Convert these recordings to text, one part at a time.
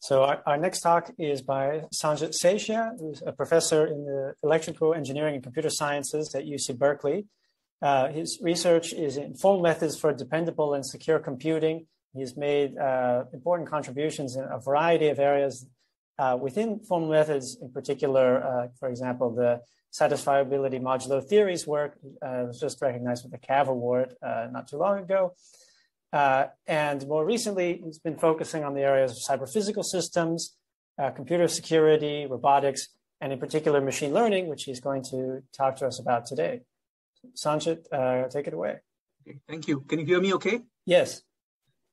So our, our, next talk is by Sanjit Seshia, who's a professor in the electrical engineering and computer sciences at UC Berkeley. Uh, his research is in formal methods for dependable and secure computing. He's made uh, important contributions in a variety of areas uh, within formal methods, in particular, uh, for example, the satisfiability modulo theories work uh, was just recognized with the CAV award uh, not too long ago. Uh, and more recently, he's been focusing on the areas of cyber physical systems, uh, computer security, robotics, and in particular, machine learning, which he's going to talk to us about today. Sanjit, uh, take it away. Okay, thank you. Can you hear me okay? Yes.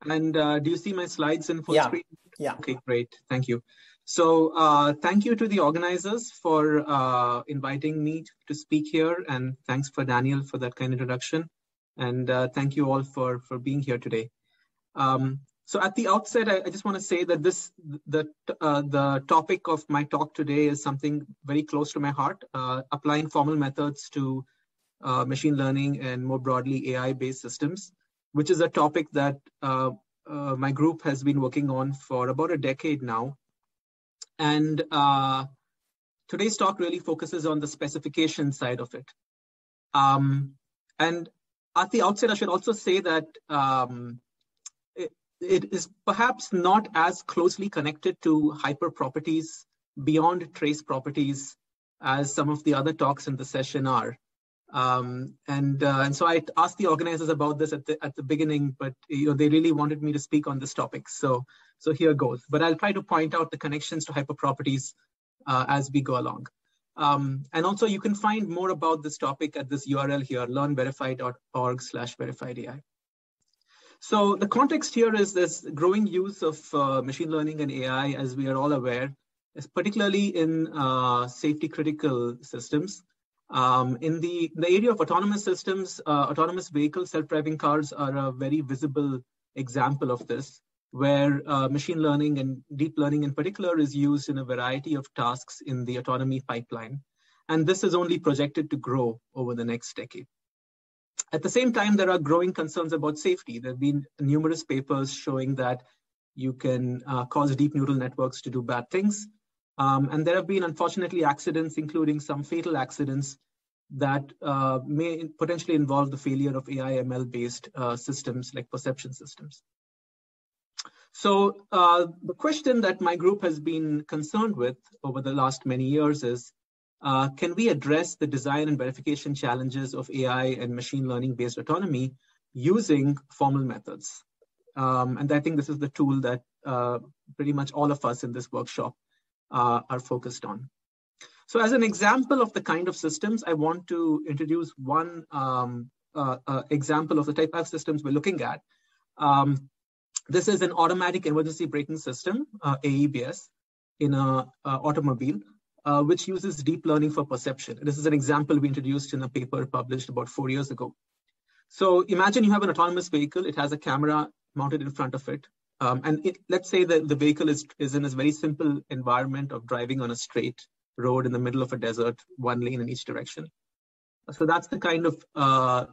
And uh, do you see my slides in full yeah. screen? Yeah. Okay, great. Thank you. So uh, thank you to the organizers for uh, inviting me to speak here, and thanks for Daniel for that kind introduction. And uh, thank you all for, for being here today. Um, so at the outset, I, I just want to say that this the uh, the topic of my talk today is something very close to my heart, uh, applying formal methods to uh, machine learning and more broadly AI-based systems, which is a topic that uh, uh, my group has been working on for about a decade now. And today's talk really focuses on the specification side of it. Um, and at the outset, I should also say that um, it, it is perhaps not as closely connected to hyper properties beyond trace properties as some of the other talks in the session are. Um, and uh, and so I asked the organizers about this at the at the beginning, but you know they really wanted me to speak on this topic. So so here goes. But I'll try to point out the connections to hyperproperties uh, as we go along. Um, and also you can find more about this topic at this URL here, learnverify.org slash verifiedai. So the context here is this growing use of uh, machine learning and AI, as we are all aware, is particularly in uh, safety critical systems. Um, in the, the area of autonomous systems, uh, autonomous vehicles, self-driving cars are a very visible example of this where uh, machine learning and deep learning in particular is used in a variety of tasks in the autonomy pipeline. And this is only projected to grow over the next decade. At the same time, there are growing concerns about safety. There have been numerous papers showing that you can uh, cause deep neural networks to do bad things. Um, and there have been, unfortunately, accidents, including some fatal accidents that uh, may potentially involve the failure of AI ML based uh, systems like perception systems. So uh, the question that my group has been concerned with over the last many years is, uh, can we address the design and verification challenges of AI and machine learning based autonomy using formal methods? Um, and I think this is the tool that uh, pretty much all of us in this workshop uh, are focused on. So as an example of the kind of systems, I want to introduce one um, uh, uh, example of the type of systems we're looking at. Um, this is an automatic emergency braking system, uh, AEBS, in an automobile, uh, which uses deep learning for perception. This is an example we introduced in a paper published about four years ago. So imagine you have an autonomous vehicle. It has a camera mounted in front of it. Um, and it, let's say that the vehicle is, is in a very simple environment of driving on a straight road in the middle of a desert, one lane in each direction. So that's the kind of uh,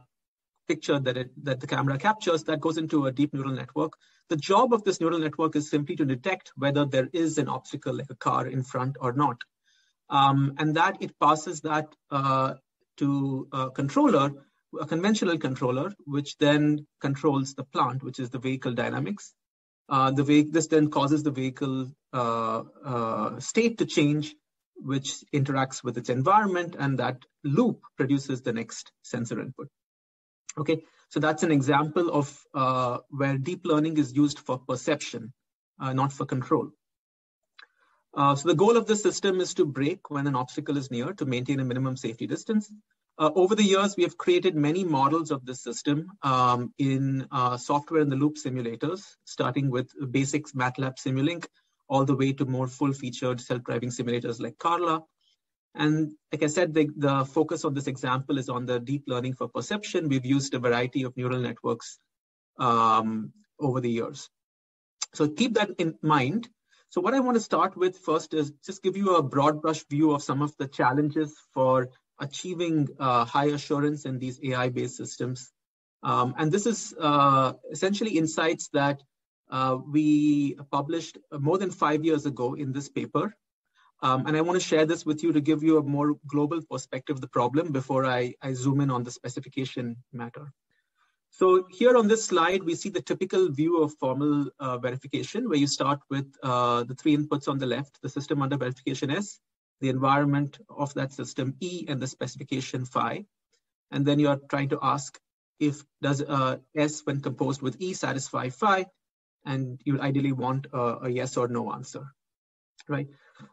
picture that it that the camera captures that goes into a deep neural network. The job of this neural network is simply to detect whether there is an obstacle like a car in front or not. Um, and that it passes that uh, to a controller, a conventional controller, which then controls the plant, which is the vehicle dynamics. Uh, the ve- this then causes the vehicle uh, uh state to change, which interacts with its environment, and that loop produces the next sensor input. Okay, so that's an example of uh, where deep learning is used for perception, uh, not for control. Uh, so the goal of the system is to brake when an obstacle is near to maintain a minimum safety distance. Uh, over the years, we have created many models of this system um, in uh, software in the loop simulators, starting with basics MATLAB Simulink, all the way to more full-featured self-driving simulators like Carla, and like I said, the, the focus of this example is on the deep learning for perception. We've used a variety of neural networks um, over the years. So keep that in mind. So what I want to start with first is just give you a broad brush view of some of the challenges for achieving uh, high assurance in these AI-based systems. Um, and this is uh, essentially insights that uh, we published more than five years ago in this paper. Um, and I want to share this with you to give you a more global perspective of the problem before I, I zoom in on the specification matter. So here on this slide, we see the typical view of formal uh, verification, where you start with uh, the three inputs on the left, the system under verification S, the environment of that system E, and the specification phi. And then you're trying to ask if does uh, S when composed with E satisfy phi, and you ideally want a, a yes or no answer, right?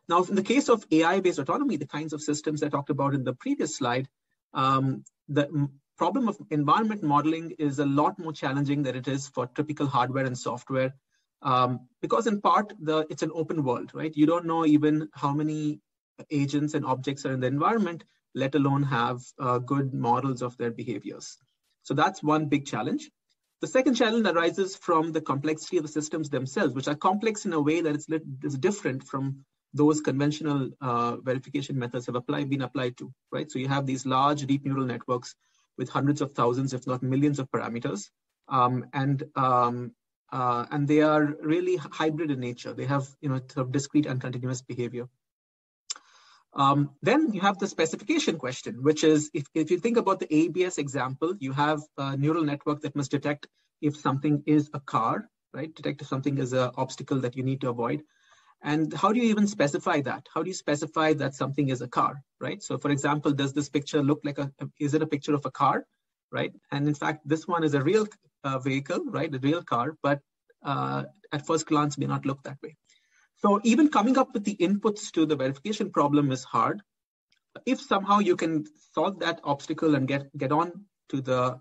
Now, in the case of AI-based autonomy, the kinds of systems I talked about in the previous slide, um, the problem of environment modeling is a lot more challenging than it is for typical hardware and software, um, because in part, the it's an open world, right? You don't know even how many agents and objects are in the environment, let alone have uh, good models of their behaviors. So that's one big challenge. The second challenge arises from the complexity of the systems themselves, which are complex in a way that it's, it's different from those conventional uh, verification methods have applied, been applied to, right? So you have these large deep neural networks with hundreds of thousands, if not millions of parameters. Um, and um, uh, and they are really hybrid in nature. They have you know sort of discrete and continuous behavior. Um, then you have the specification question, which is if, if you think about the ABS example, you have a neural network that must detect if something is a car, right? Detect if something is an obstacle that you need to avoid. And how do you even specify that? How do you specify that something is a car, right? So for example, does this picture look like a, is it a picture of a car, right? And in fact, this one is a real uh, vehicle, right? A real car, but uh, at first glance may not look that way. So even coming up with the inputs to the verification problem is hard. If somehow you can solve that obstacle and get, get on to the,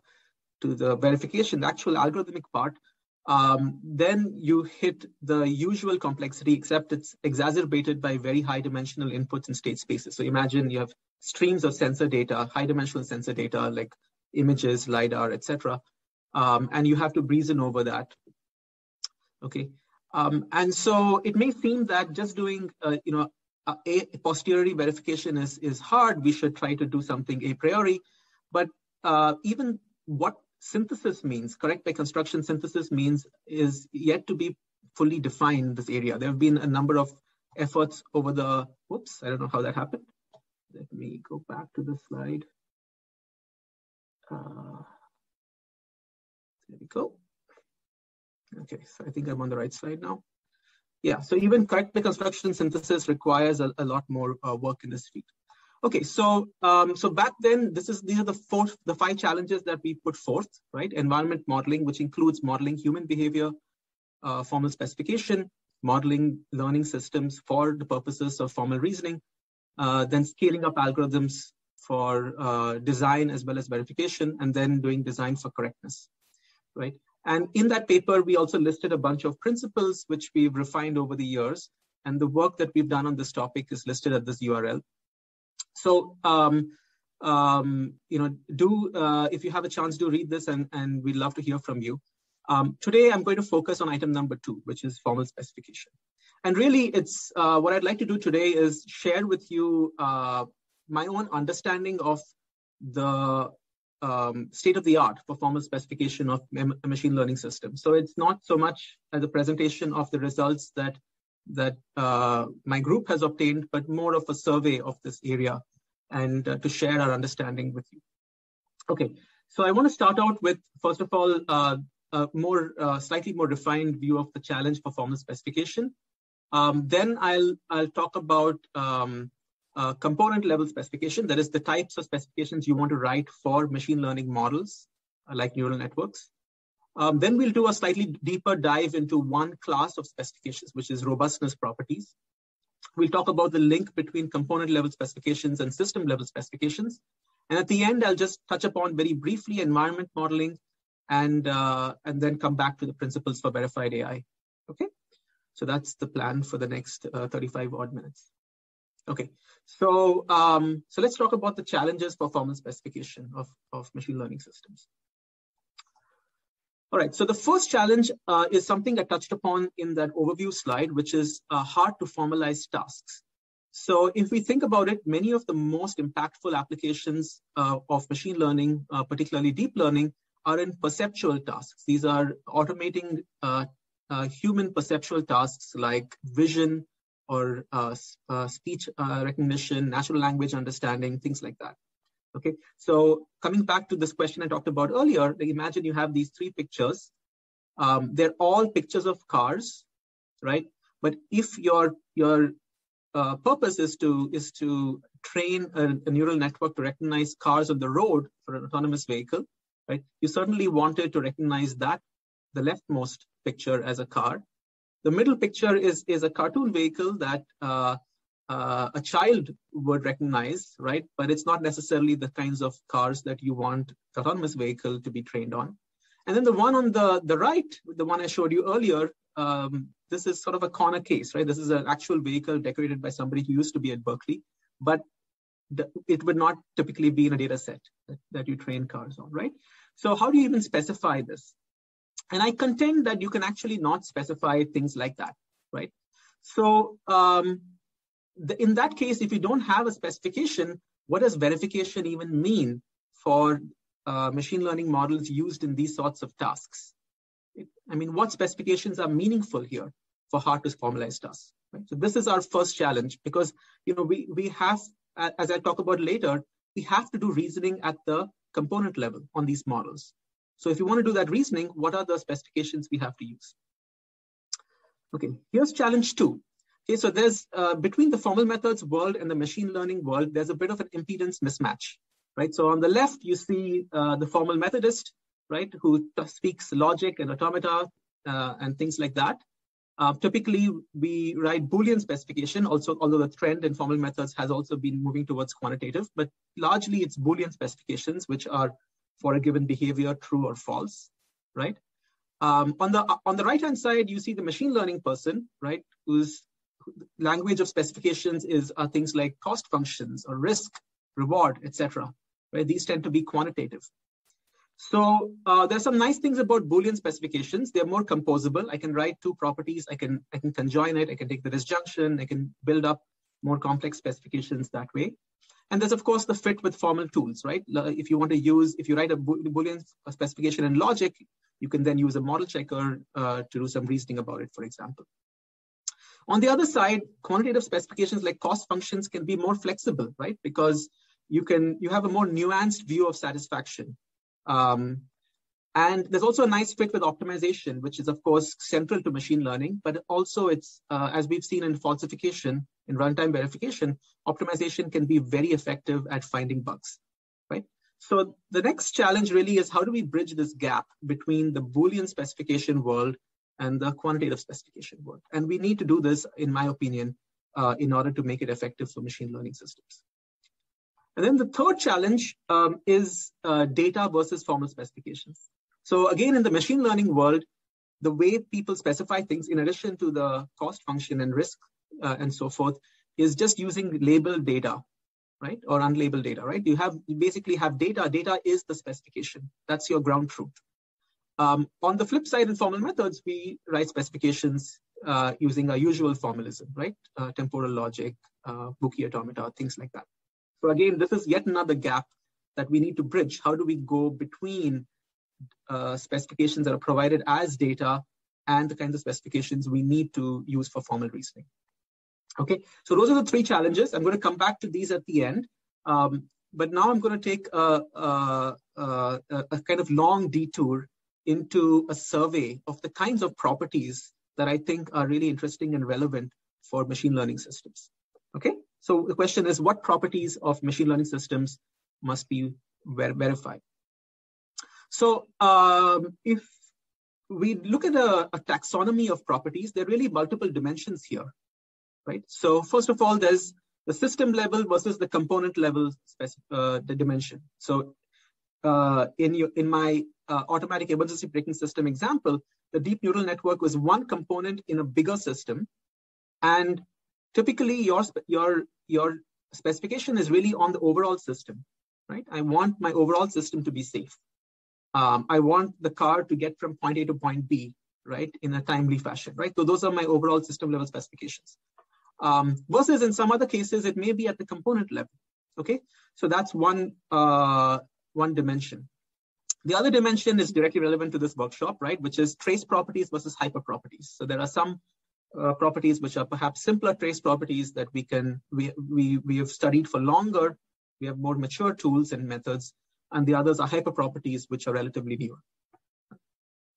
to the verification, the actual algorithmic part, um, then you hit the usual complexity, except it's exacerbated by very high dimensional inputs and state spaces. So imagine you have streams of sensor data, high dimensional sensor data like images, LiDAR, etc. Um, and you have to reason over that. Okay. Um, and so it may seem that just doing, uh, you know, a, posteriori verification is, is hard. We should try to do something a priori. But uh, even what synthesis means, correct by construction synthesis means, is yet to be fully defined this area. There have been a number of efforts over the, whoops, I don't know how that happened. Let me go back to the slide. Uh, there we go. Okay, so I think I'm on the right slide now. Yeah, so even correct by construction synthesis requires a, a lot more uh, work in this field. Okay, so um, so back then, this is these are the four, the five challenges that we put forth, right? Environment modeling, which includes modeling human behavior, uh, formal specification, modeling learning systems for the purposes of formal reasoning, uh, then scaling up algorithms for uh, design as well as verification, and then doing design for correctness, right? And in that paper, we also listed a bunch of principles which we've refined over the years. And the work that we've done on this topic is listed at this URL. So, um, um, you know, do uh, if you have a chance, do read this, and, and we'd love to hear from you. Um, today, I'm going to focus on item number two, which is formal specification. And really, it's uh, what I'd like to do today is share with you uh, my own understanding of the um, state of the art for formal specification of machine learning system. So it's not so much as a presentation of the results that that uh, my group has obtained, but more of a survey of this area and uh, to share our understanding with you. Okay, so I want to start out with, first of all, uh, a more uh, slightly more refined view of the challenge performance specification. Um, then I'll I'll talk about um, component level specification, that is the types of specifications you want to write for machine learning models like neural networks. Um, then we'll do a slightly deeper dive into one class of specifications, which is robustness properties. We'll talk about the link between component level specifications and system level specifications. And at the end, I'll just touch upon very briefly environment modeling and, uh, and then come back to the principles for verified AI. Okay, so that's the plan for the next uh, 35 odd minutes. Okay, so um, so let's talk about the challenges for formal specification of, of machine learning systems. All right, so the first challenge uh, is something I touched upon in that overview slide, which is uh, hard to formalize tasks. So if we think about it, many of the most impactful applications uh, of machine learning, uh, particularly deep learning, are in perceptual tasks. These are automating uh, uh, human perceptual tasks like vision or speech recognition, natural language understanding, things like that. Okay, so coming back to this question I talked about earlier, imagine you have these three pictures. Um, they're all pictures of cars, right? But if your your uh, purpose is to is to train a, a, neural network to recognize cars on the road for an autonomous vehicle, right? You certainly wanted to recognize that the leftmost picture as a car. The middle picture is is a cartoon vehicle that uh, uh, a child would recognize, right? But it's not necessarily the kinds of cars that you want autonomous vehicle to be trained on. And then the one on the, the right, the one I showed you earlier, um, this is sort of a corner case, right? This is an actual vehicle decorated by somebody who used to be at Berkeley, but the, it would not typically be in a data set that, that you train cars on, right? So how do you even specify this? And I contend that you can actually not specify things like that, right? So um, the, in that case, if you don't have a specification, what does verification even mean for uh, machine learning models used in these sorts of tasks? I mean, what specifications are meaningful here for hard to formalize tasks? Right? So this is our first challenge because you know we we have, as I talk about later, we have to do reasoning at the component level on these models. So if you want to do that reasoning, what are the specifications we have to use? Okay, here's challenge two. Okay, so there's uh, between the formal methods world and the machine learning world, there's a bit of an impedance mismatch, right? So on the left, you see uh, the formal methodist, right, who speaks logic and automata uh, and things like that. Uh, typically, we write Boolean specification, also, although the trend in formal methods has also been moving towards quantitative, but largely it's Boolean specifications, which are for a given behavior, true or false, right? Um, on the on the right hand side, you see the machine learning person, right, whose language of specifications is are things like cost functions or risk, reward, etc. Right? These tend to be quantitative. So uh, there's some nice things about Boolean specifications. They're more composable. I can write two properties. I can I can conjoin it. I can take the disjunction. I can build up more complex specifications that way. And there's of course the fit with formal tools, right? If you want to use, if you write a Boolean specification in logic, you can then use a model checker uh, to do some reasoning about it, for example. On the other side, quantitative specifications like cost functions can be more flexible, right? Because you can you have a more nuanced view of satisfaction. Um, and there's also a nice fit with optimization, which is of course central to machine learning, but also it's uh, as we've seen in falsification, in runtime verification, optimization can be very effective at finding bugs, right? So the next challenge really is how do we bridge this gap between the Boolean specification world and the quantitative specification work. And we need to do this, in my opinion, uh, in order to make it effective for machine learning systems. And then the third challenge um, is uh, data versus formal specifications. So again, in the machine learning world, the way people specify things, in addition to the cost function and risk uh, and so forth, is just using labeled data, right, or unlabeled data, right? You have you basically have data. Data is the specification. That's your ground truth. Um, on the flip side, in formal methods, we write specifications uh, using our usual formalism, right? Uh, temporal logic, uh, automata, things like that. So again, this is yet another gap that we need to bridge. How do we go between uh, specifications that are provided as data and the kinds of specifications we need to use for formal reasoning? Okay, so those are the three challenges. I'm going to come back to these at the end. Um, but now I'm going to take a, a, a, a kind of long detour into a survey of the kinds of properties that I think are really interesting and relevant for machine learning systems. Okay, so the question is what properties of machine learning systems must be ver verified? So um, if we look at a, a, taxonomy of properties, there are really multiple dimensions here, right? So first of all, there's the system level versus the component level uh, the dimension. So uh, in your, in my uh, automatic emergency braking system example, the deep neural network was one component in a bigger system, and typically your your your specification is really on the overall system, right? I want my overall system to be safe. Um, I want the car to get from point A to point B, right, in a timely fashion, right? So those are my overall system level specifications. Um, versus in some other cases, it may be at the component level. Okay, so that's one uh, one dimension. The other dimension is directly relevant to this workshop, right? Which is trace properties versus hyper properties. So there are some uh, properties which are perhaps simpler trace properties that we can we, we we have studied for longer. We have more mature tools and methods, and the others are hyper properties which are relatively newer.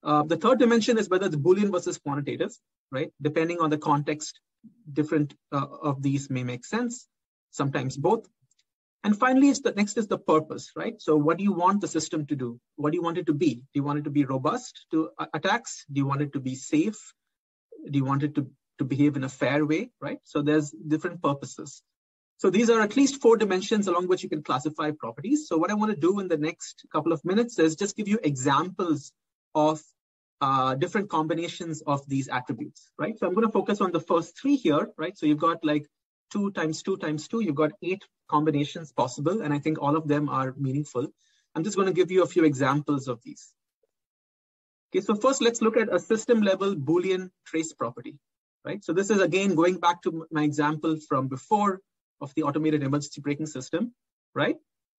Uh, the third dimension is whether it's Boolean versus quantitative, right? Depending on the context, different uh, of these may make sense. Sometimes both. And finally, it's the next is the purpose, right? So what do you want the system to do? What do you want it to be? Do you want it to be robust to attacks? Do you want it to be safe? Do you want it to, to behave in a fair way, right? So there's different purposes. So these are at least four dimensions along which you can classify properties. So what I want to do in the next couple of minutes is just give you examples of uh, different combinations of these attributes, right? So I'm going to focus on the first three here, right? So you've got like two times two times two, you've got eight combinations possible, and I think all of them are meaningful. I'm just going to give you a few examples of these. Okay, so first let's look at a system level Boolean trace property, right? So this is again going back to my example from before of the automated emergency braking system, right?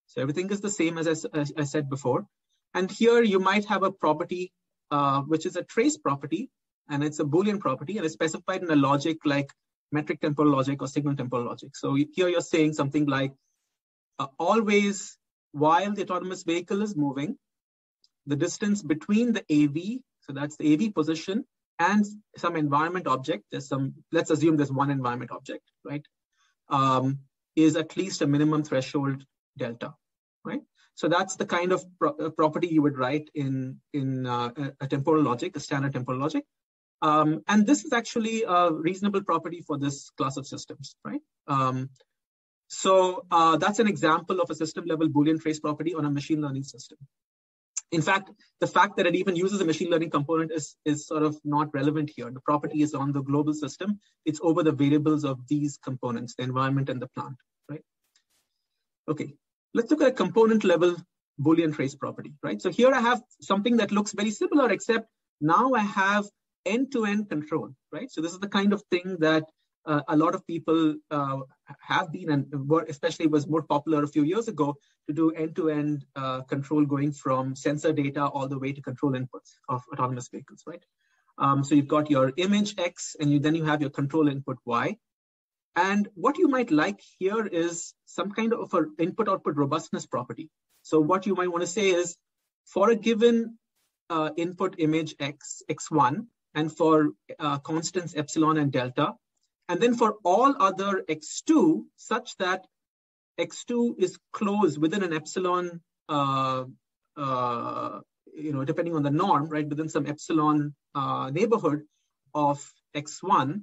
So everything is the same as I, as I said before. And here you might have a property uh, which is a trace property, and it's a Boolean property, and it's specified in a logic like metric temporal logic or signal temporal logic. So here you're saying something like uh, always while the autonomous vehicle is moving, the distance between the AV, so that's the AV position, and some environment object, there's some, let's assume there's one environment object, right, um, is at least a minimum threshold delta, right? So that's the kind of pro property you would write in, in uh, a temporal logic, a standard temporal logic. Um, and this is actually a reasonable property for this class of systems, right? Um, so uh, that's an example of a system level Boolean trace property on a machine learning system. In fact, the fact that it even uses a machine learning component is, is sort of not relevant here. The property is on the global system. It's over the variables of these components, the environment and the plant, right? Okay, let's look at a component level Boolean trace property, right? So here I have something that looks very similar, except now I have end-to-end control, right? So this is the kind of thing that uh, a lot of people uh, have been, and especially was more popular a few years ago, to do end-to-end uh, control going from sensor data all the way to control inputs of autonomous vehicles, right? Um, so you've got your image X, and you, then you have your control input Y. And what you might like here is some kind of an input-output robustness property. So what you might want to say is, for a given uh, input image X, X1, and for uh, constants epsilon and delta. And then for all other x2, such that x2 is closed within an epsilon, uh, uh, you know, depending on the norm, right, within some epsilon uh, neighborhood of x1,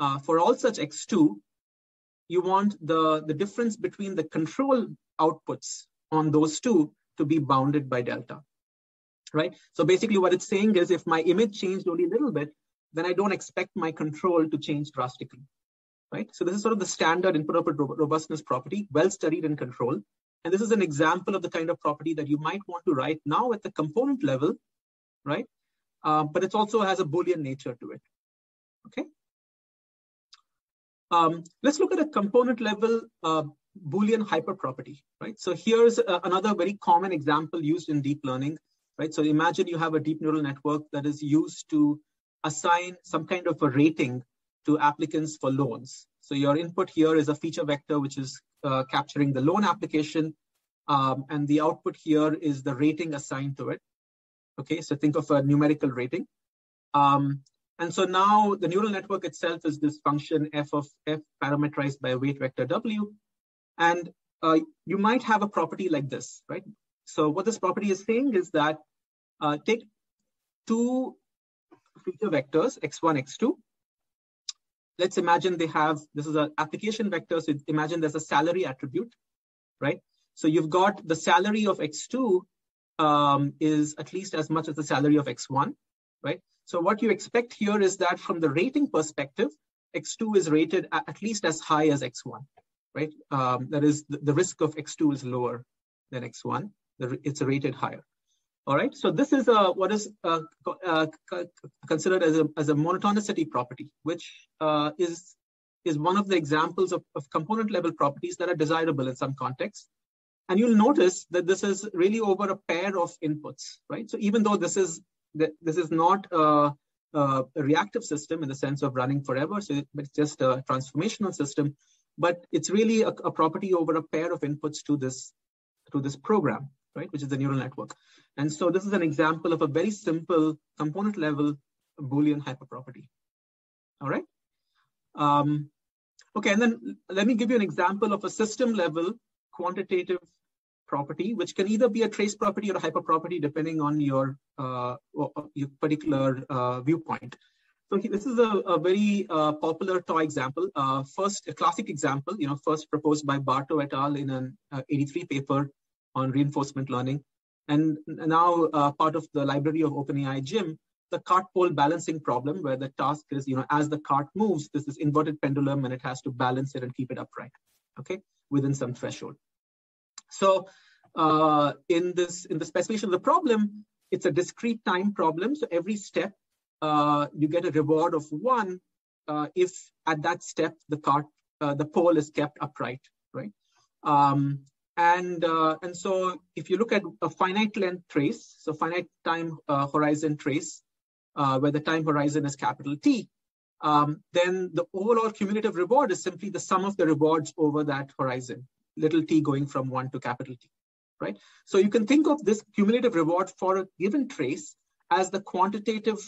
uh, for all such x2, you want the, the difference between the control outputs on those two to be bounded by delta right? So basically what it's saying is if my image changed only a little bit, then I don't expect my control to change drastically, right? So this is sort of the standard input-output robustness property, well studied in control. And this is an example of the kind of property that you might want to write now at the component level, right? Uh, but it also has a Boolean nature to it, okay? Um, let's look at a component level uh, Boolean hyperproperty, right? So here's a, another very common example used in deep learning right? So imagine you have a deep neural network that is used to assign some kind of a rating to applicants for loans. So your input here is a feature vector, which is uh, capturing the loan application. Um, and the output here is the rating assigned to it. Okay, so think of a numerical rating. Um, and so now the neural network itself is this function f of f parameterized by a weight vector w. And uh, you might have a property like this, right? So what this property is saying is that uh, take two feature vectors, x1, x2. Let's imagine they have, this is an application vector, so imagine there's a salary attribute, right? So you've got the salary of x2 um, is at least as much as the salary of x1, right? So what you expect here is that from the rating perspective, x2 is rated at least as high as x1, right? Um, that is, the, the risk of x2 is lower than x1 it's rated higher. All right, so this is a, what is uh, uh, considered as a, as a monotonicity property, which uh, is, is one of the examples of, of component level properties that are desirable in some contexts. And you'll notice that this is really over a pair of inputs, right? So even though this is this is not a, a reactive system in the sense of running forever, so it's just a transformational system, but it's really a, a property over a pair of inputs to this to this program, right? Which is the neural network. And so this is an example of a very simple component level Boolean hyperproperty. All right. Um, okay, and then let me give you an example of a system level quantitative property, which can either be a trace property or a hyperproperty, depending on your, uh, your particular uh, viewpoint. So this is a, a very uh, popular toy example. Uh, first, a classic example, you know, first proposed by Barto et al. in an uh, 83 paper on reinforcement learning. And now uh, part of the library of OpenAI GYM, the cart pole balancing problem, where the task is, you know, as the cart moves, this is inverted pendulum and it has to balance it and keep it upright, okay, within some threshold. So uh, in this, in the specification of the problem, it's a discrete time problem. So every step, uh, you get a reward of one uh, if at that step the cart, uh, the pole is kept upright, right? Um, and, uh, and so if you look at a finite length trace, so finite time uh, horizon trace, uh, where the time horizon is capital T, um, then the overall cumulative reward is simply the sum of the rewards over that horizon, little t going from one to capital T, right? So you can think of this cumulative reward for a given trace as the quantitative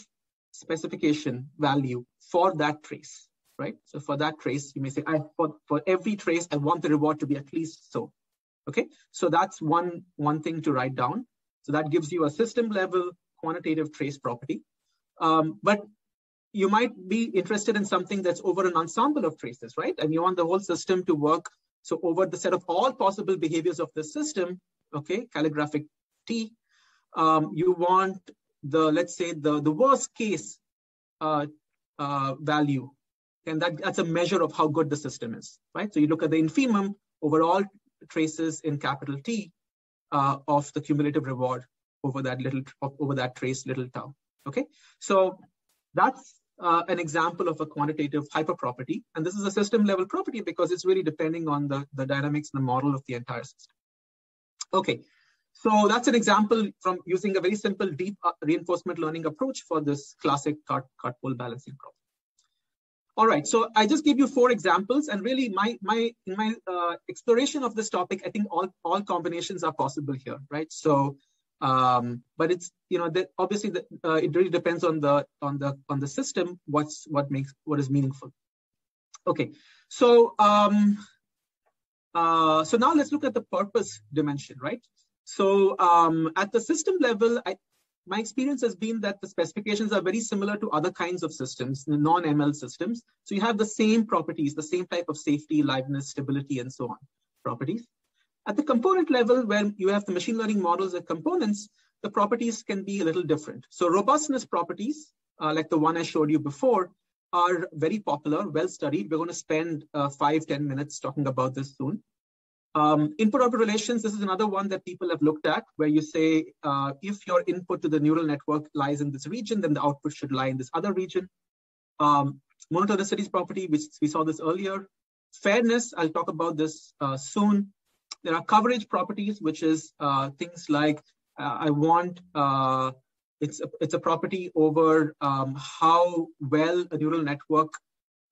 specification value for that trace, right? So for that trace, you may say, I, for, for every trace, I want the reward to be at least so. Okay, so that's one, one thing to write down. So that gives you a system level quantitative trace property. Um, but you might be interested in something that's over an ensemble of traces, right? And you want the whole system to work. So over the set of all possible behaviors of the system, okay, calligraphic T, um, you want the, let's say the, the worst case uh, uh, value. And that, that's a measure of how good the system is, right? So you look at the infimum overall traces in capital T uh, of the cumulative reward over that little over that trace little tau. Okay, so that's uh, an example of a quantitative hyperproperty, and this is a system level property because it's really depending on the the dynamics and the model of the entire system. Okay, so that's an example from using a very simple deep uh, reinforcement learning approach for this classic cart, cart pole balancing problem. All right, so I just give you four examples, and really, my my in my uh, exploration of this topic, I think all all combinations are possible here, right? So, um, but it's you know that obviously the, uh, it really depends on the on the on the system what's what makes what is meaningful. Okay, so um, uh, so now let's look at the purpose dimension, right? So um, at the system level, I, my experience has been that the specifications are very similar to other kinds of systems, non-ML systems. So you have the same properties, the same type of safety, liveness, stability, and so on properties. At the component level, where you have the machine learning models and components, the properties can be a little different. So robustness properties, uh, like the one I showed you before, are very popular, well studied. We're going to spend uh, five, 10 minutes talking about this soon. Um, input-output relations, this is another one that people have looked at, where you say, uh, if your input to the neural network lies in this region, then the output should lie in this other region. Um, monotonicity's property, which we saw this earlier. Fairness, I'll talk about this uh, soon. There are coverage properties, which is uh, things like, uh, I want, uh, it's, a, it's a property over um, how well a neural network,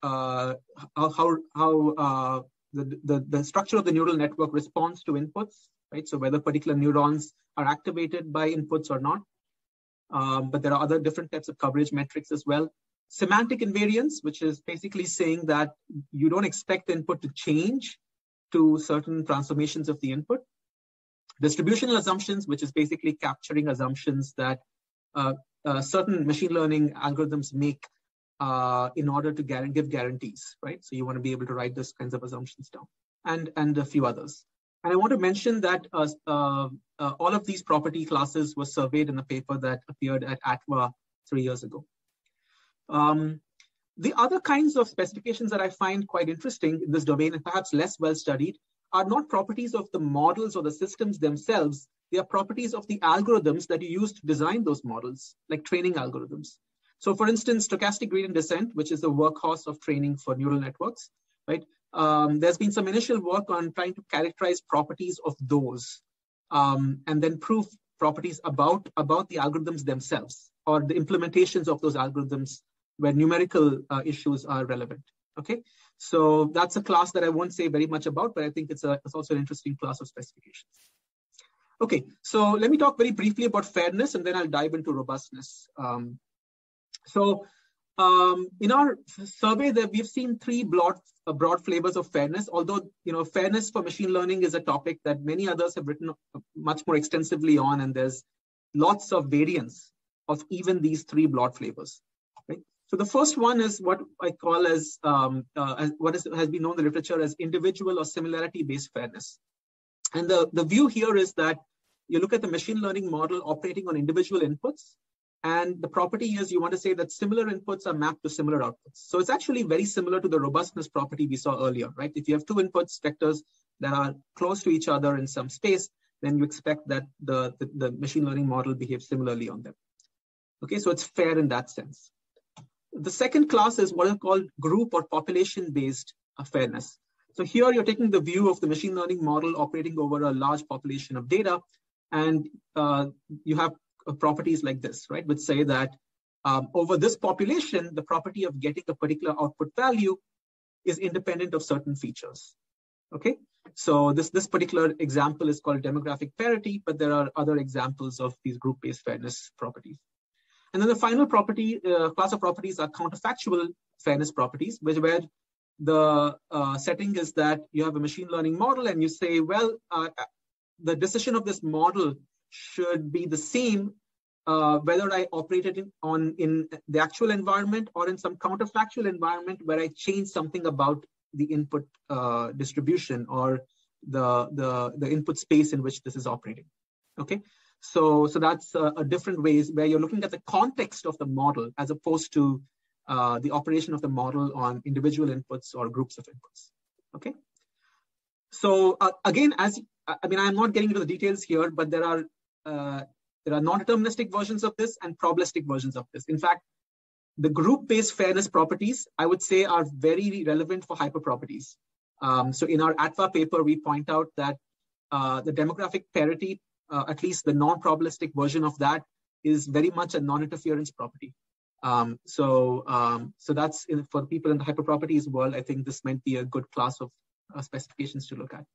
uh, how, how the, the, the structure of the neural network responds to inputs, right? So whether particular neurons are activated by inputs or not. Um, but there are other different types of coverage metrics as well. Semantic invariance, which is basically saying that you don't expect the input to change to certain transformations of the input. Distributional assumptions, which is basically capturing assumptions that uh, uh, certain machine learning algorithms make uh, in order to give guarantees, right? So you want to be able to write those kinds of assumptions down, and and a few others. And I want to mention that uh, uh, uh all of these property classes were surveyed in a paper that appeared at ATVA three years ago. Um, the other kinds of specifications that I find quite interesting in this domain and perhaps less well studied are not properties of the models or the systems themselves. They are properties of the algorithms that you use to design those models, like training algorithms. So for instance, stochastic gradient descent, which is the workhorse of training for neural networks, right? um, there's been some initial work on trying to characterize properties of those um, and then prove properties about, about the algorithms themselves or the implementations of those algorithms where numerical uh, issues are relevant. Okay, so that's a class that I won't say very much about, but I think it's, a, it's also an interesting class of specifications. Okay, so let me talk very briefly about fairness and then I'll dive into robustness. Um, so um, in our survey that we've seen three broad, uh, broad flavors of fairness, although you know fairness for machine learning is a topic that many others have written much more extensively on, and there's lots of variants of even these three broad flavors. Right? So the first one is what I call as, um, uh, as what is, has been known in the literature as individual or similarity-based fairness. And the, the view here is that you look at the machine learning model operating on individual inputs and the property is you want to say that similar inputs are mapped to similar outputs. So it's actually very similar to the robustness property we saw earlier, right? If you have two inputs vectors that are close to each other in some space, then you expect that the, the, the machine learning model behaves similarly on them. Okay, so it's fair in that sense. The second class is what is called group or population-based fairness. So here you're taking the view of the machine learning model operating over a large population of data, and uh, you have properties like this, right, which say that um, over this population, the property of getting a particular output value is independent of certain features. Okay, so this, this particular example is called demographic parity, but there are other examples of these group-based fairness properties. And then the final property uh, class of properties are counterfactual fairness properties, which where the uh, setting is that you have a machine learning model and you say, well, uh, the decision of this model should be the same uh, whether I operated in, on in the actual environment or in some counterfactual environment where I change something about the input uh, distribution or the, the, the input space in which this is operating. Okay, so, so that's a, a different ways where you're looking at the context of the model as opposed to uh, the operation of the model on individual inputs or groups of inputs. Okay, so uh, again, as I mean, I'm not getting into the details here, but there are uh, there are non-deterministic versions of this and probabilistic versions of this. In fact, the group-based fairness properties, I would say, are very relevant for hyperproperties. Um, so in our ATVA paper, we point out that uh, the demographic parity, uh, at least the non-probabilistic version of that, is very much a non-interference property. Um, so, um, so that's in, for people in the hyperproperties world. I think this might be a good class of uh, specifications to look at.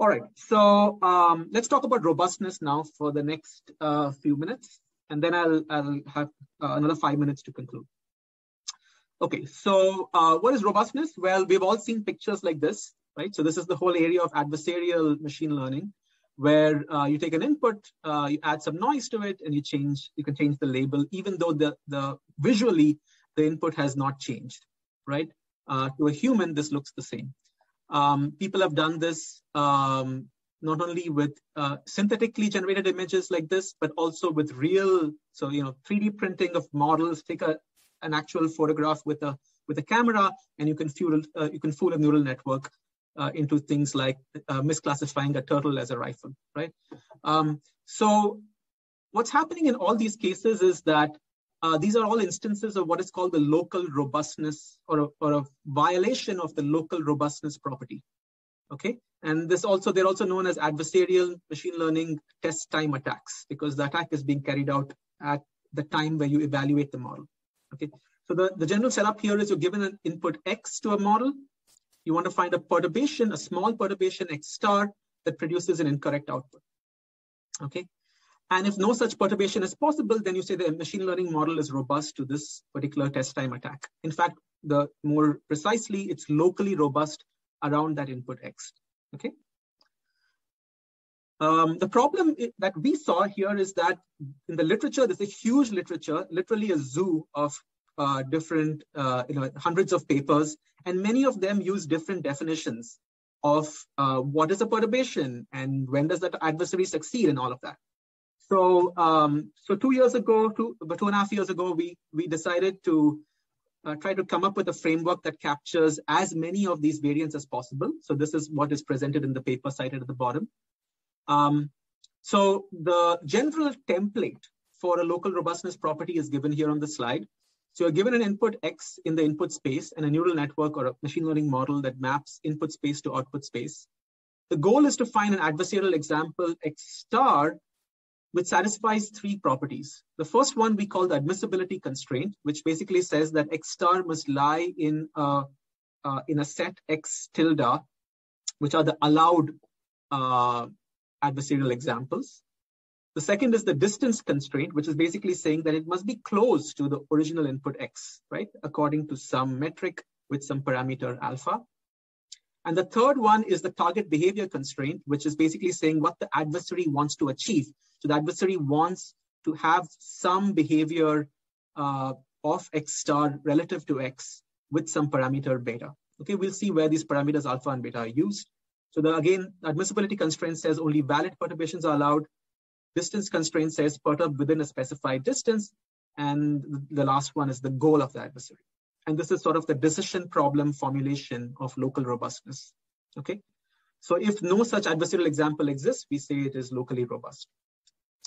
All right, so um, let's talk about robustness now for the next uh, few minutes, and then I'll, I'll have uh, another five minutes to conclude. Okay, so uh, what is robustness? Well, we've all seen pictures like this, right? So this is the whole area of adversarial machine learning, where uh, you take an input, uh, you add some noise to it, and you change. You can change the label, even though the the visually the input has not changed, right? Uh, to a human, this looks the same. Um, people have done this um, not only with uh, synthetically generated images like this, but also with real, so you know, 3D printing of models. Take a an actual photograph with a with a camera, and you can fool uh, you can fool a neural network uh, into things like uh, misclassifying a turtle as a rifle, right? Um, so what's happening in all these cases is that uh, these are all instances of what is called the local robustness or a, or a violation of the local robustness property. Okay, and this also they're also known as adversarial machine learning test time attacks because the attack is being carried out at the time where you evaluate the model. Okay, so the, the general setup here is you're given an input X to a model. You want to find a perturbation, a small perturbation X star that produces an incorrect output. Okay, and if no such perturbation is possible, then you say the machine learning model is robust to this particular test time attack. In fact, the more precisely, it's locally robust around that input X. Okay. Um, the problem that we saw here is that in the literature, there's a huge literature, literally a zoo of uh, different, uh, you know, hundreds of papers, and many of them use different definitions of uh, what is a perturbation and when does that adversary succeed and all of that. So, um, so two years ago, two, about two and a half years ago, we, we decided to uh, try to come up with a framework that captures as many of these variants as possible. So this is what is presented in the paper cited at the bottom. Um, so the general template for a local robustness property is given here on the slide. So you're given an input X in the input space and a neural network or a machine learning model that maps input space to output space. The goal is to find an adversarial example X star which satisfies three properties. The first one we call the admissibility constraint, which basically says that X star must lie in a, uh, in a set X tilde, which are the allowed uh, adversarial examples. The second is the distance constraint, which is basically saying that it must be close to the original input X, right? According to some metric with some parameter alpha. And the third one is the target behavior constraint, which is basically saying what the adversary wants to achieve. So the adversary wants to have some behavior uh, of X star relative to X with some parameter beta. Okay, we'll see where these parameters alpha and beta are used. So the, again, admissibility constraint says only valid perturbations are allowed. Distance constraint says perturb within a specified distance. And the last one is the goal of the adversary. And this is sort of the decision problem formulation of local robustness. Okay. So if no such adversarial example exists, we say it is locally robust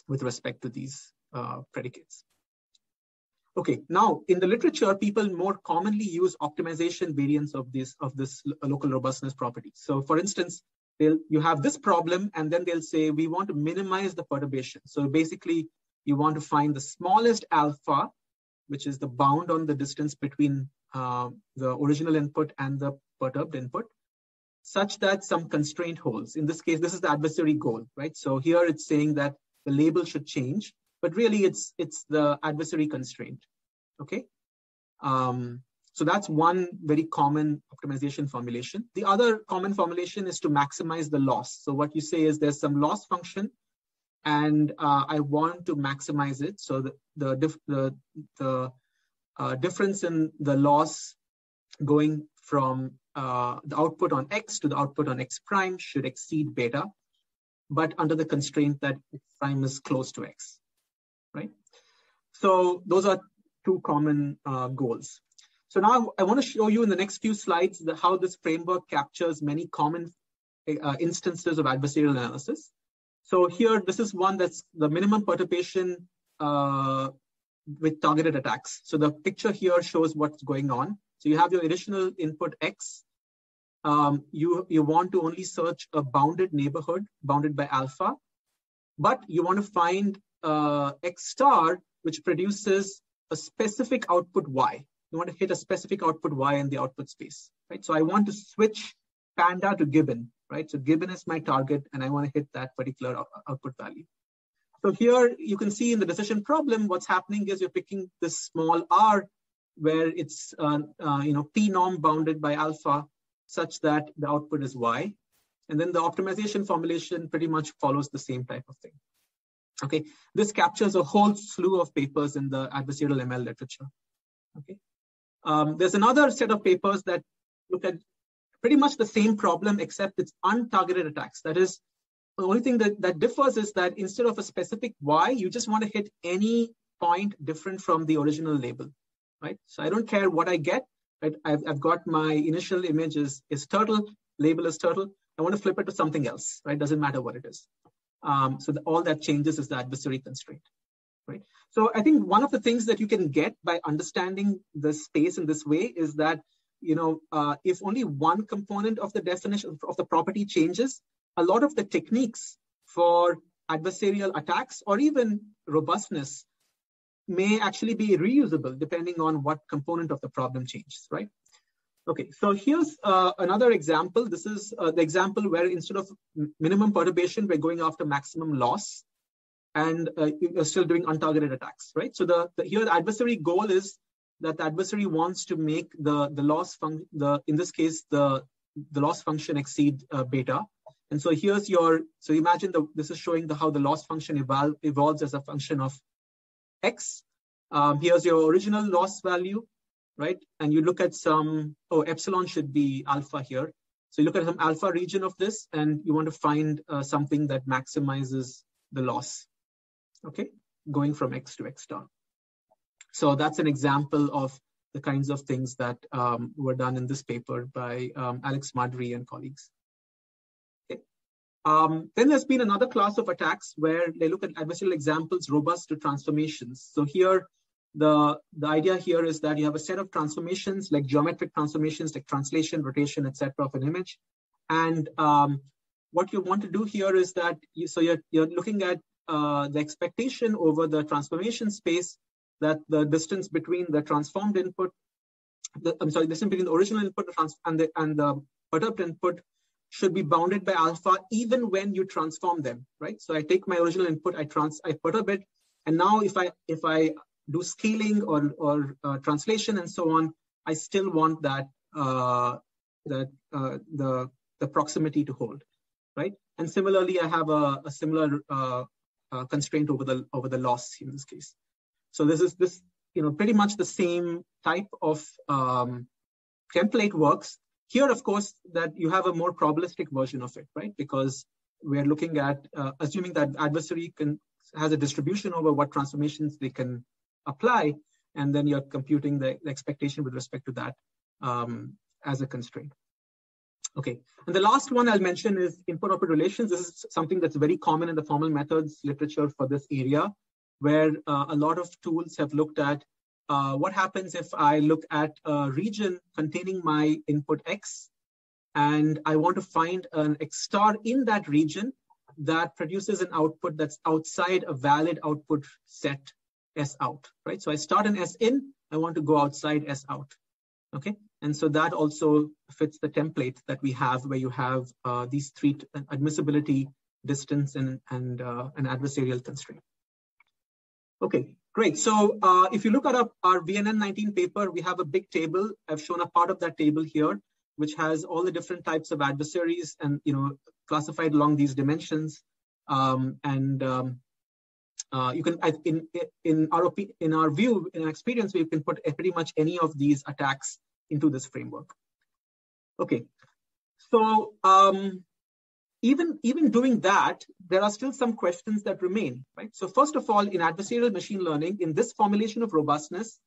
with respect to these uh, predicates. Okay, now in the literature, people more commonly use optimization variants of this of this local robustness property. So for instance, they'll you have this problem and then they'll say we want to minimize the perturbation. So basically you want to find the smallest alpha, which is the bound on the distance between uh, the original input and the perturbed input, such that some constraint holds. In this case, this is the adversary goal, right? So here it's saying that the label should change but really it's it's the adversary constraint. Okay. Um, so that's one very common optimization formulation. The other common formulation is to maximize the loss. So what you say is there's some loss function, and uh, I want to maximize it. So the the the, the uh, difference in the loss going from uh, the output on x to the output on x prime should exceed beta, but under the constraint that x prime is close to x right? So those are two common uh, goals. So now I want to show you in the next few slides the, how this framework captures many common uh, instances of adversarial analysis. So here, this is one that's the minimum perturbation uh, with targeted attacks. So the picture here shows what's going on. So you have your additional input X. Um, you, you want to only search a bounded neighborhood bounded by alpha, but you want to find uh, X star, which produces a specific output Y. You want to hit a specific output Y in the output space, right? So I want to switch Panda to Gibbon, right? So Gibbon is my target and I want to hit that particular output value. So here you can see in the decision problem, what's happening is you're picking this small r where it's uh, uh, you know p norm bounded by alpha such that the output is y. And then the optimization formulation pretty much follows the same type of thing. Okay, this captures a whole slew of papers in the adversarial ML literature. Okay, um, there's another set of papers that look at pretty much the same problem, except it's untargeted attacks. That is, the only thing that, that differs is that instead of a specific Y, you just want to hit any point different from the original label, right? So I don't care what I get, right? I've, I've got my initial image is, is turtle, label is turtle. I want to flip it to something else, right? Doesn't matter what it is. Um, so the, all that changes is the adversary constraint, right? So I think one of the things that you can get by understanding the space in this way is that, you know, uh, if only one component of the definition of the property changes, a lot of the techniques for adversarial attacks or even robustness may actually be reusable depending on what component of the problem changes, right? Okay, so here's uh, another example. This is uh, the example where instead of minimum perturbation, we're going after maximum loss and uh, you're still doing untargeted attacks, right? So the, the, here the adversary goal is that the adversary wants to make the, the loss function, the in this case, the, the loss function exceed uh, beta. And so here's your, so imagine the, this is showing the, how the loss function evol evolves as a function of x. Um, here's your original loss value right? And you look at some, oh, epsilon should be alpha here. So you look at some alpha region of this and you want to find uh, something that maximizes the loss, okay? Going from X to X star. So that's an example of the kinds of things that um, were done in this paper by um, Alex Madry and colleagues. Um, then there's been another class of attacks where they look at adversarial examples robust to transformations. So here the, the idea here is that you have a set of transformations like geometric transformations like translation, rotation, etc. of an image. And um, what you want to do here is that you, so you're, you're looking at uh, the expectation over the transformation space that the distance between the transformed input, the, I'm sorry, the distance between the original input and the, and the perturbed input should be bounded by alpha even when you transform them, right? So I take my original input, I trans, I perturb it, and now if I if I do scaling or or uh, translation and so on, I still want that uh, that uh, the the proximity to hold, right? And similarly, I have a, a similar uh, uh, constraint over the over the loss in this case. So this is this you know pretty much the same type of um, template works here, of course, that you have a more probabilistic version of it, right? Because we're looking at uh, assuming that adversary can has a distribution over what transformations they can apply, and then you're computing the, the expectation with respect to that um, as a constraint. Okay, and the last one I'll mention is input-output relations. This is something that's very common in the formal methods literature for this area, where uh, a lot of tools have looked at uh, what happens if I look at a region containing my input X and I want to find an X star in that region that produces an output that's outside a valid output set S out, right? So I start an S in, I want to go outside S out, okay? And so that also fits the template that we have where you have uh, these three admissibility, distance, and, and uh, an adversarial constraint. Okay, Great. So uh, if you look at our, our VNN 19 paper, we have a big table. I've shown a part of that table here, which has all the different types of adversaries and you know classified along these dimensions. Um, and um, uh, you can in in our in our view in our experience we can put pretty much any of these attacks into this framework. Okay, so um, even, even doing that, there are still some questions that remain, right? So first of all, in adversarial machine learning, in this formulation of robustness,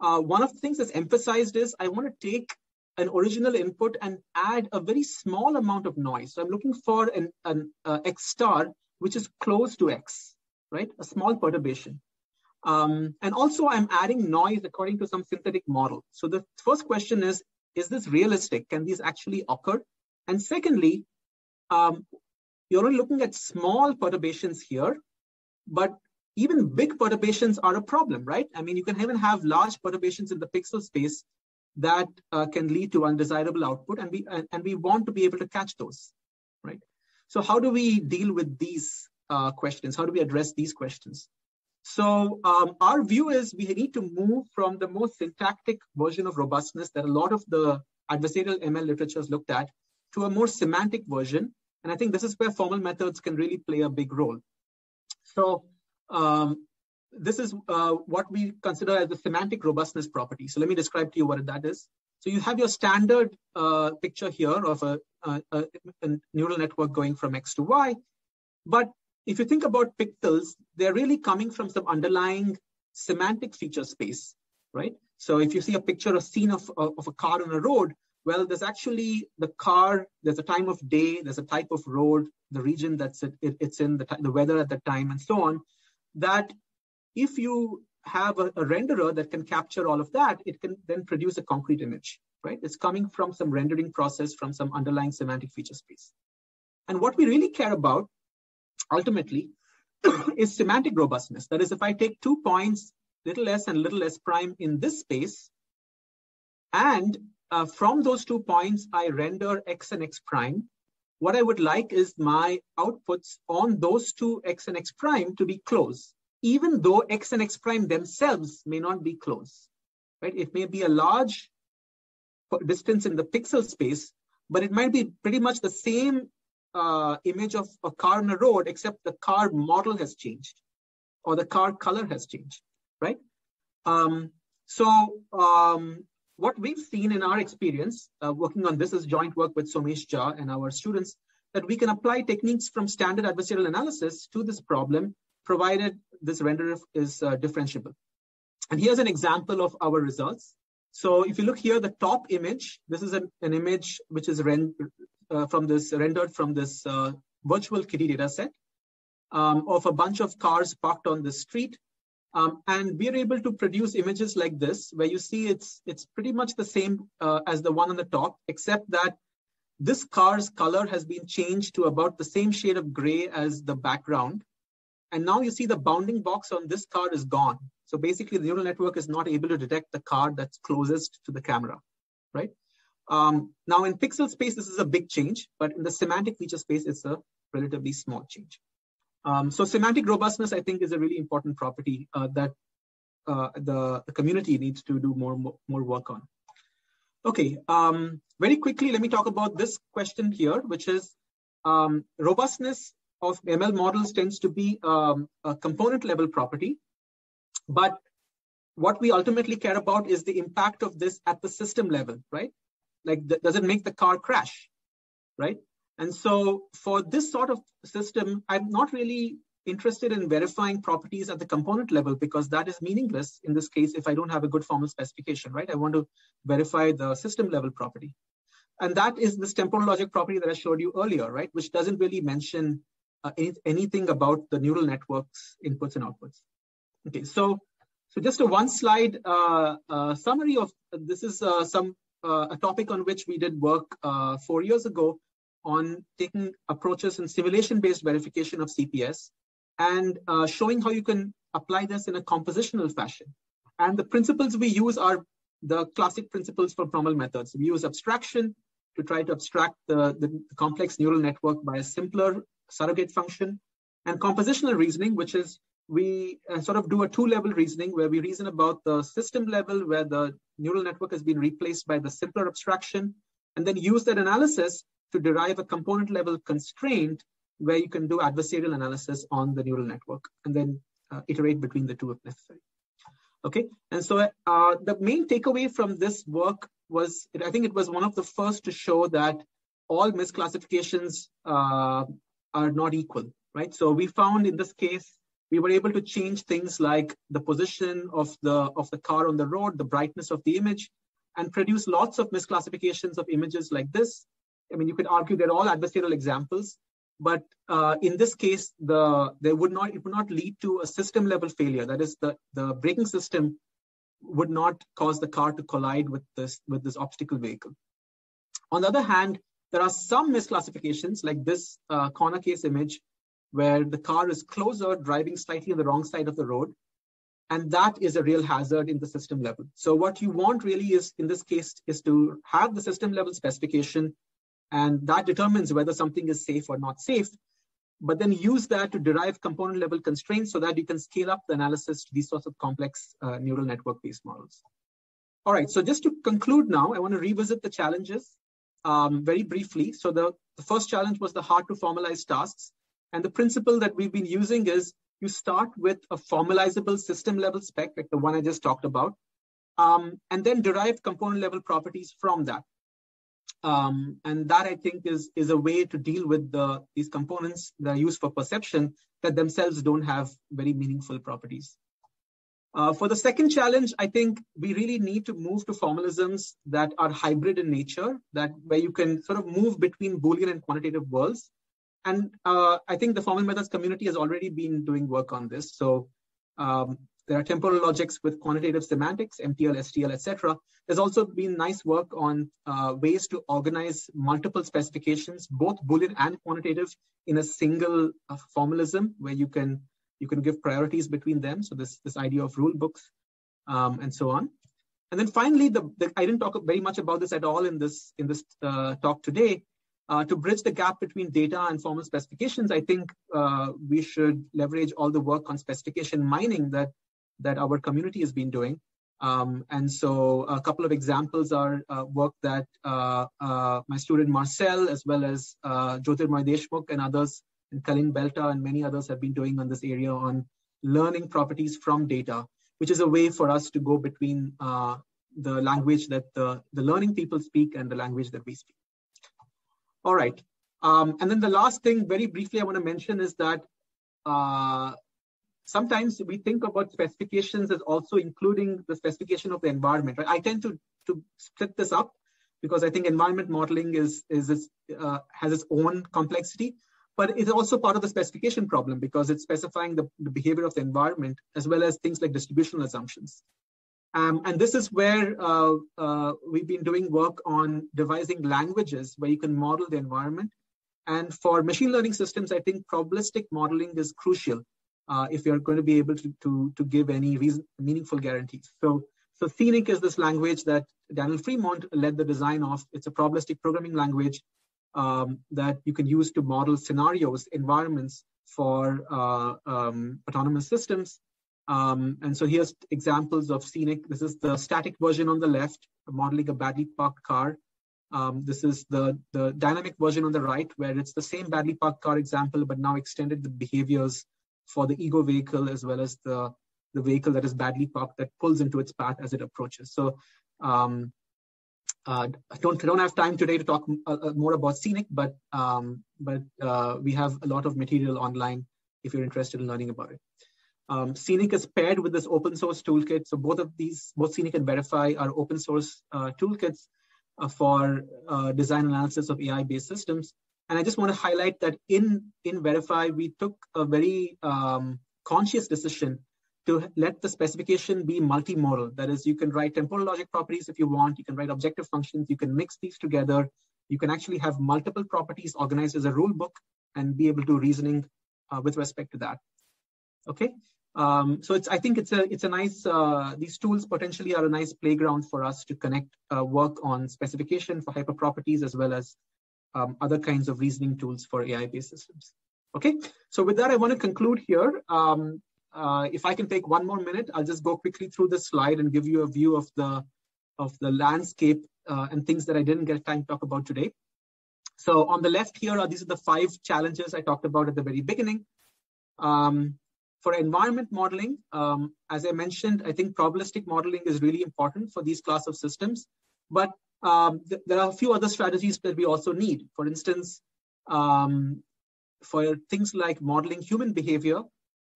uh, one of the things that's emphasized is I want to take an original input and add a very small amount of noise. So I'm looking for an, an uh, X star, which is close to X, right? A small perturbation. Um, and also I'm adding noise according to some synthetic model. So the first question is, is this realistic? Can these actually occur? And secondly, um, you're only looking at small perturbations here, but even big perturbations are a problem, right? I mean, you can even have large perturbations in the pixel space that uh, can lead to undesirable output, and we and, and, we want to be able to catch those, right? So how do we deal with these uh, questions? How do we address these questions? So um, our view is we need to move from the most syntactic version of robustness that a lot of the adversarial ML literature has looked at to a more semantic version. And I think this is where formal methods can really play a big role. So um, this is uh, what we consider as the semantic robustness property. So let me describe to you what that is. So you have your standard uh, picture here of a, a, a, neural network going from X to Y. But if you think about pixels, they're really coming from some underlying semantic feature space, right? So if you see a picture, a scene of, of a car on a road, well, there's actually the car, there's a time of day, there's a type of road, the region that's it, it, it's in, the, the weather at the time, and so on. That if you have a, a, renderer that can capture all of that, it can then produce a concrete image, right? It's coming from some rendering process from some underlying semantic feature space. And what we really care about ultimately is semantic robustness. That is, if I take two points, little s and little s prime in this space, and uh, from those two points, I render x and x prime. What I would like is my outputs on those two x and x prime to be close, even though x and x prime themselves may not be close. Right? It may be a large distance in the pixel space, but it might be pretty much the same uh, image of a car on a road, except the car model has changed or the car color has changed, right? Um, so um, what we've seen in our experience uh, working on this is joint work with Somesh Jha and our students that we can apply techniques from standard adversarial analysis to this problem, provided this renderer is uh, differentiable. And here's an example of our results. So if you look here, the top image, this is an, an image which is uh, from this rendered from this uh, Virtual KITTI data set um, of a bunch of cars parked on the street Um, and we're able to produce images like this, where you see it's it's pretty much the same uh, as the one on the top, except that this car's color has been changed to about the same shade of gray as the background. And now you see the bounding box on this car is gone. So basically the neural network is not able to detect the car that's closest to the camera, right? Um, now in pixel space, this is a big change, but in the semantic feature space, it's a relatively small change. Um, so semantic robustness, I think, is a really important property uh, that uh, the, the, community needs to do more, more, more work on. Okay, um, very quickly, let me talk about this question here, which is um, robustness of ML models tends to be um, a component level property, but what we ultimately care about is the impact of this at the system level, right? Like, does it make the car crash, right? And so for this sort of system, I'm not really interested in verifying properties at the component level because that is meaningless in this case if I don't have a good formal specification, right? I want to verify the system level property. And that is this temporal logic property that I showed you earlier, right? Which doesn't really mention uh, any, anything about the neural networks inputs and outputs. Okay, so so just a one slide uh, uh, summary of this is uh, some uh, a topic on which we did work uh, four years ago on taking approaches in simulation-based verification of CPS and uh, showing how you can apply this in a compositional fashion. And the principles we use are the classic principles for formal methods. We use abstraction to try to abstract the, the complex neural network by a simpler surrogate function, and compositional reasoning, which is we uh, sort of do a two-level reasoning where we reason about the system level where the neural network has been replaced by the simpler abstraction, and then use that analysis to derive a component level constraint where you can do adversarial analysis on the neural network and then uh, iterate between the two if necessary. Okay, and so uh, the main takeaway from this work was, I think it was one of the first to show that all misclassifications uh, are not equal, right? So we found in this case, we were able to change things like the position of the, of the car on the road, the brightness of the image, and produce lots of misclassifications of images like this. I mean, you could argue they're all adversarial examples, but uh, in this case, the there would not it would not lead to a system level failure. That is, the the braking system would not cause the car to collide with this with this obstacle vehicle. On the other hand, there are some misclassifications like this uh, corner case image where the car is closer, driving slightly on the wrong side of the road. And that is a real hazard in the system level. So what you want really is, in this case, is to have the system level specification and that determines whether something is safe or not safe. But then use that to derive component level constraints so that you can scale up the analysis to these sorts of complex uh, neural network based models. All right, so just to conclude now, I want to revisit the challenges um, very briefly. So the, the first challenge was the hard to formalize tasks. And the principle that we've been using is you start with a formalizable system level spec, like the one I just talked about, um, and then derive component level properties from that. Um, and that I think is, is a way to deal with the, these components that are used for perception that themselves don't have very meaningful properties. Uh, for the second challenge, I think we really need to move to formalisms that are hybrid in nature, that where you can sort of move between Boolean and quantitative worlds. And uh, I think the formal methods community has already been doing work on this. So um, there are temporal logics with quantitative semantics, MTL, STL, etc. There's also been nice work on uh, ways to organize multiple specifications, both Boolean and quantitative, in a single uh, formalism where you can you can give priorities between them. So this this idea of rule books um, and so on. And then finally, the, the, I didn't talk very much about this at all in this in this uh, talk today. Uh, to bridge the gap between data and formal specifications, I think uh, we should leverage all the work on specification mining that that our community has been doing. Um, and so a couple of examples are uh, work that uh, uh, my student Marcell, as well as uh, Jyotirmoy Deshmukh and others, and Calin Belta and many others have been doing on this area on learning properties from data, which is a way for us to go between uh, the language that the, the learning people speak and the language that we speak. All right. Um, and then the last thing, very briefly, I want to mention is that uh, sometimes we think about specifications as also including the specification of the environment. Right? I tend to to split this up because I think environment modeling is is uh, has its own complexity. but it's also part of the specification problem because it's specifying the, the behavior of the environment as well as things like distributional assumptions. Um, and this is where uh, uh, we've been doing work on devising languages where you can model the environment. And for machine learning systems, I think probabilistic modeling is crucial uh, if you're going to be able to, to, to give any reason, meaningful guarantees. So, so Scenic is this language that Daniel Fremont led the design of. It's a probabilistic programming language um, that you can use to model scenarios, environments for uh, um, autonomous systems. Um, and so here's examples of scenic. This is the static version on the left, modeling a badly parked car. Um, this is the, the dynamic version on the right, where it's the same badly parked car example, but now extended the behaviors for the ego vehicle as well as the, the vehicle that is badly parked that pulls into its path as it approaches. So um, uh, don't don't have time today to talk uh, uh, more about Scenic, but um, but uh, we have a lot of material online if you're interested in learning about it. Um, Scenic is paired with this open source toolkit. So both of these, both Scenic and VerifAI, are open source uh, toolkits uh, for design analysis of AI-based systems. And I just want to highlight that in in VerifAI, we took a very um, conscious decision to let the specification be multimodal. That is, you can write temporal logic properties if you want. You can write objective functions. You can mix these together. You can actually have multiple properties organized as a rule book and be able to reasoning uh, with respect to that. Okay, um, so it's I think it's a it's a nice uh, these tools potentially are a nice playground for us to connect uh, work on specification for hyperproperties as well as um, other kinds of reasoning tools for AI-based systems. Okay, so with that I want to conclude here. Um, uh, if I can take one more minute, I'll just go quickly through this slide and give you a view of the of the landscape uh, and things that I didn't get time to talk about today. So on the left here are these are the five challenges I talked about at the very beginning. Um, for environment modeling, um, as I mentioned, I think probabilistic modeling is really important for these class of systems. But um, th there are a few other strategies that we also need. For instance, um, for things like modeling human behavior,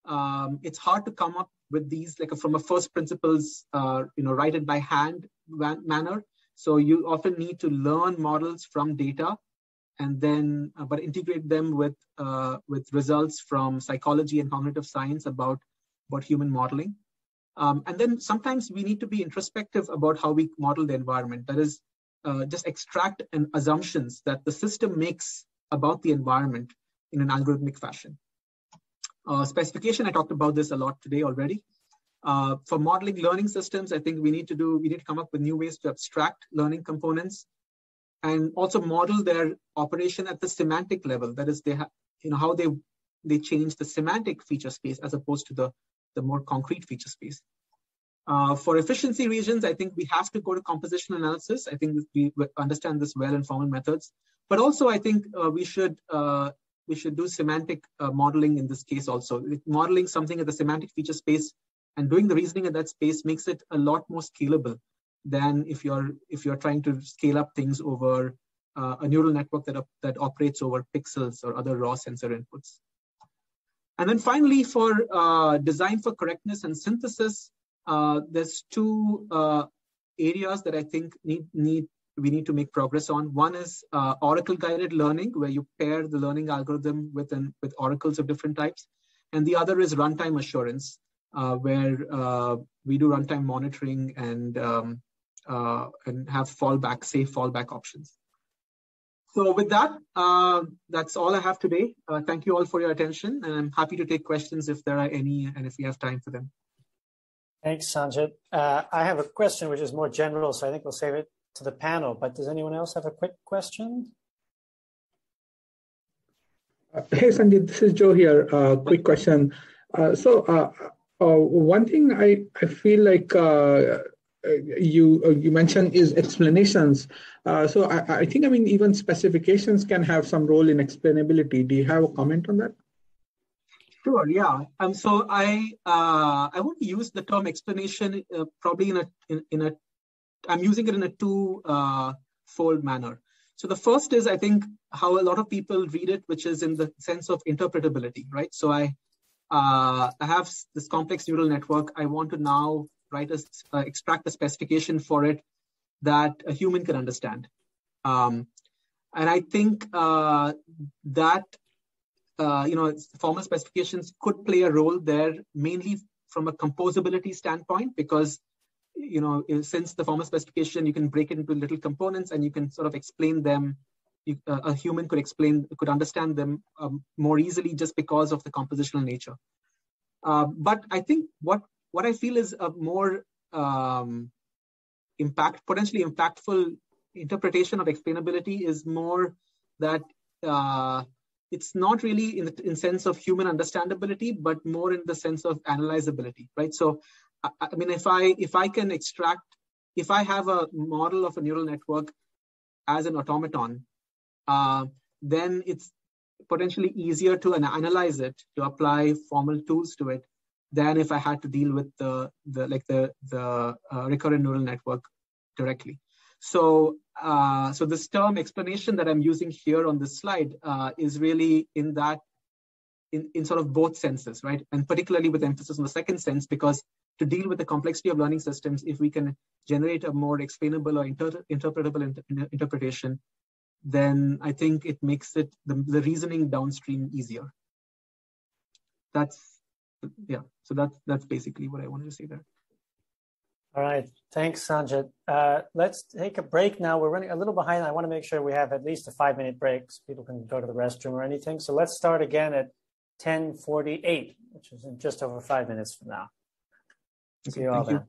um, it's hard to come up with these like a, from a first principles, uh, you know, write it by hand manner. So you often need to learn models from data and then uh, but integrate them with uh, with results from psychology and cognitive science about about human modeling um, and then sometimes we need to be introspective about how we model the environment that is uh, just extract and assumptions that the system makes about the environment in an algorithmic fashion uh, specification i talked about this a lot today already uh, for modeling learning systems i think we need to do we need to come up with new ways to abstract learning components and also model their operation at the semantic level. That is, they have, you know, how they they change the semantic feature space as opposed to the the more concrete feature space. Uh, for efficiency regions, I think we have to go to compositional analysis. I think we understand this well in formal methods, but also I think uh, we should uh, we should do semantic uh, modeling in this case also. Modeling something at the semantic feature space and doing the reasoning in that space makes it a lot more scalable than if you're if you're trying to scale up things over uh, a neural network that, that operates over pixels or other raw sensor inputs. And then finally, for design for correctness and synthesis, there's two uh, areas that I think need need we need to make progress on. One is uh, oracle guided learning, where you pair the learning algorithm with an, with oracles of different types, and the other is runtime assurance, uh, where we do runtime monitoring and um, uh, and have fallback, safe fallback options. So with that, uh, that's all I have today. Uh, thank you all for your attention, and I'm happy to take questions if there are any, and if we have time for them. Thanks, Sanjit. Uh, I have a question which is more general, so I think we'll save it to the panel. But does anyone else have a quick question? Uh, hey, Sanjit, this is Joe here. Uh, quick question. so one thing I, I feel like uh, you uh, you mentioned is explanations. Uh, so I, I think I mean even specifications can have some role in explainability. Do you have a comment on that? Sure. Yeah. Um. So I uh, I want to use the term explanation uh, probably in a in, in a I'm using it in a two uh, fold manner. So the first is I think how a lot of people read it, which is in the sense of interpretability, right? So I uh, I have this complex neural network. I want to now write a, uh, extract a specification for it that a human can understand. Um, and I think uh, that uh, you know, formal specifications could play a role there, mainly from a composability standpoint, because you know, since the formal specification, you can break it into little components and you can sort of explain them. You, uh, a human could explain, could understand them um, more easily just because of the compositional nature. Uh, but I think what what I feel is a more um, impact, potentially impactful interpretation of explainability is more that uh, it's not really in the in sense of human understandability, but more in the sense of analyzability, right? So, I, I mean, if I if I can extract, if I have a model of a neural network as an automaton, uh, then it's potentially easier to analyze it to apply formal tools to it than if I had to deal with the the like the the uh, recurrent neural network directly. So uh, so this term explanation that I'm using here on this slide uh, is really in that in, in sort of both senses, right? And particularly with emphasis on the second sense, because to deal with the complexity of learning systems, if we can generate a more explainable or inter- interpretable inter- interpretation, then I think it makes it the, the reasoning downstream easier. That's yeah. So that's that's basically what I wanted to say there. All right. Thanks, Sanjit. Uh, let's take a break now. We're running a little behind. I want to make sure we have at least a five minute break so people can go to the restroom or anything. So let's start again at 1048, which is in just over five minutes from now. Okay, See you all then. You.